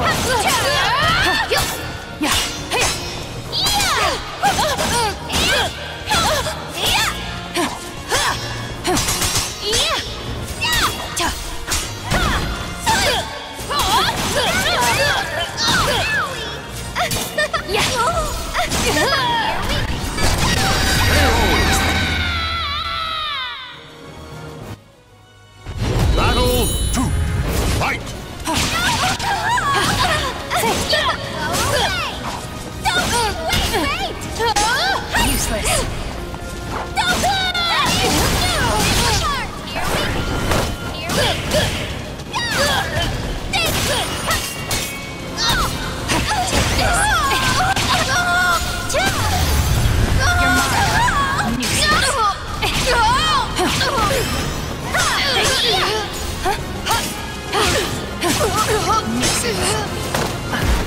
看不去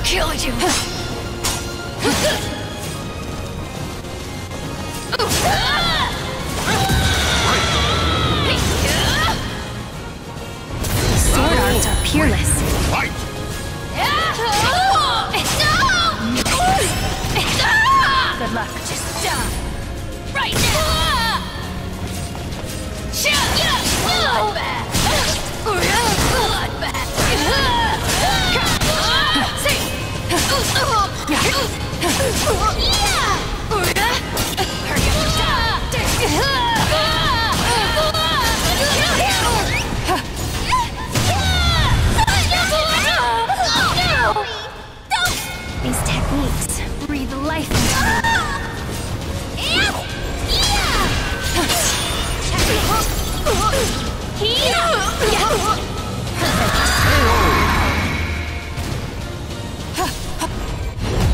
Killed you. Sword arts are peerless.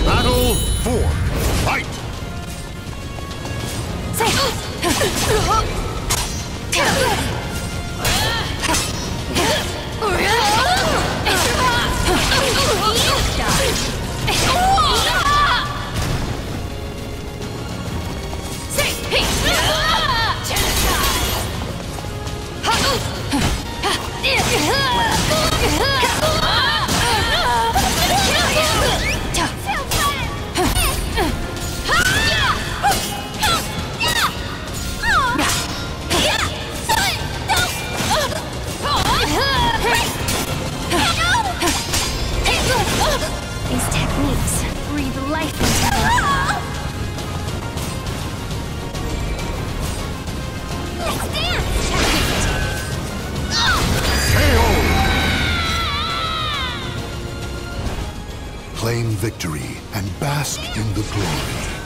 Battle 4. Fight! Life me. Claim victory and bask in the glory.